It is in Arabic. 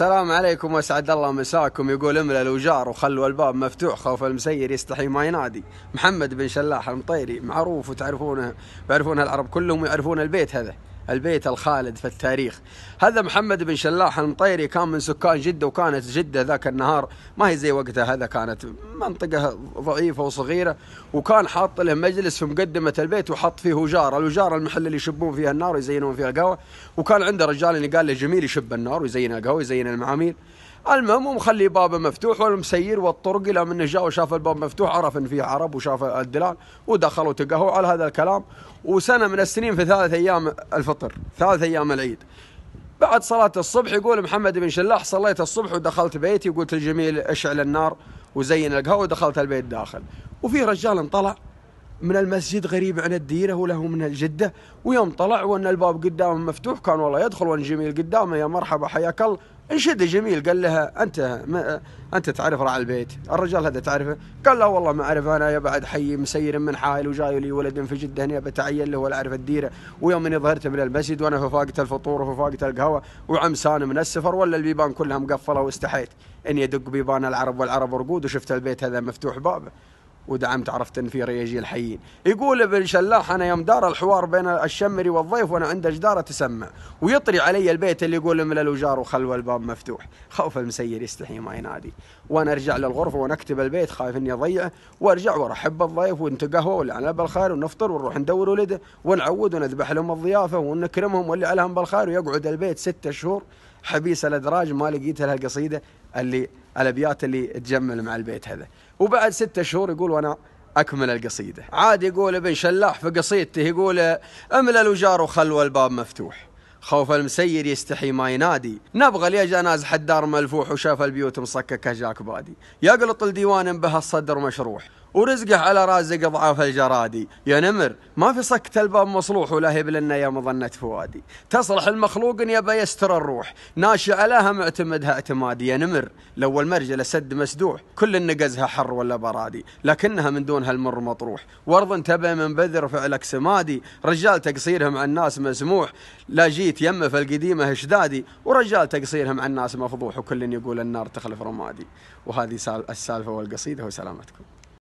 السلام عليكم واسعد الله مساكم. يقول املأ الوجار وخلوا الباب مفتوح خوف المسير يستحي ما ينادي. محمد بن شلاح المطيري معروف وتعرفونه ويعرفونه العرب كلهم ويعرفون البيت هذا. البيت الخالد في التاريخ. هذا محمد بن شلاح المطيري كان من سكان جدة وكانت جدة ذاك النهار ما هي زي وقتها هذا كانت منطقة ضعيفة وصغيرة وكان حاط له مجلس في مقدمة البيت وحط فيه وجار الوجار المحل اللي يشبون فيها النار ويزينون فيها القهوة. وكان عنده رجال اللي قال له جميل يشب النار ويزين القهوة ويزين المعاميل. المهم ومخلي بابه مفتوح والمسير والطرق إلى منه جاء وشاف الباب مفتوح عرف إن فيه عرب وشاف الدلال ودخل وتقهوا على هذا الكلام. وسنة من السنين في ثالث أيام الفطر ثالث أيام العيد. بعد صلاة الصبح يقول محمد بن شلاح صليت الصبح ودخلت بيتي قلت الجميل اشعل النار وزين القهوة ودخلت البيت داخل. وفي رجال انطلع من المسجد غريب عن الديرة وله من الجدة ويوم طلع وأن الباب قدامه مفتوح. كان والله يدخل وأن جميل قدامه يا مرحبا حياك الله. انشد جميل قال لها أنت ما أنت تعرف راعي البيت؟ الرجال هذا تعرفه؟ قال لا والله ما أعرف أنا يا بعد حي مسير من حائل وجاي لي ولد في جدة هنا بتعين له ولا اعرف الديرة. ويوم أني ظهرت من المسجد وأنا في فاقة الفطور وفي فاقة القهوة وعمسان من السفر ولا البيبان كلها مقفلة واستحيت. أني أدق بيبان العرب والعرب رقود وشفت البيت هذا مفتوح بابه. ودعمت عرفت إن في رياجيل حيين. يقول ابن شلاح أنا يوم دار الحوار بين الشمري والضيف وأنا عند جدار تسمع ويطري علي البيت اللي يقول من الوجار وخلوا الباب مفتوح. خوف المسير يستحي ما ينادي. وأنا أرجع للغرفة ونكتب البيت خايف إني اضيعه وأرجع وأرحب بالضيف ونتقهوى ولعنا بالخير ونفطر ونروح ندور ولده. ونعود ونذبح لهم الضيافة ونكرمهم واللي عليهم بالخير ويقعد البيت ستة شهور. حبيس الأدراج ما لقيت لها القصيده اللي الأبيات اللي تجمل مع البيت هذا. وبعد ستة شهور يقول وأنا أكمل القصيدة. عاد يقول ابن شلاح في قصيدته يقول أملأ الوجار وخلوا الباب مفتوح. خوف المسير يستحي ما ينادي. نبغى اليجا نازح الدار ملفوح وشاف البيوت مصككة جاك بادي. يقلط الديوان به الصدر مشروح. ورزقه على رازق ضعاف الجرادي. يا نمر ما في صكة الباب مصلوح ولا هب لنا يا مظنة فؤادي. تصلح المخلوق يبى يستر الروح. ناشئ لها معتمدها اعتمادي. يا نمر لو المرجله سد مسدوح كل النقزها حر ولا برادي. لكنها من دونها المر مطروح. وارض تبى من بذر فعلك سمادي. رجال تقصيرها مع الناس مسموح. لا جيت يمه في القديمة اشدادي ورجال تقصيرها مع الناس مفضوح وكل يقول النار تخلف رمادي. وهذه السالفة والقصيدة وسلامتكم.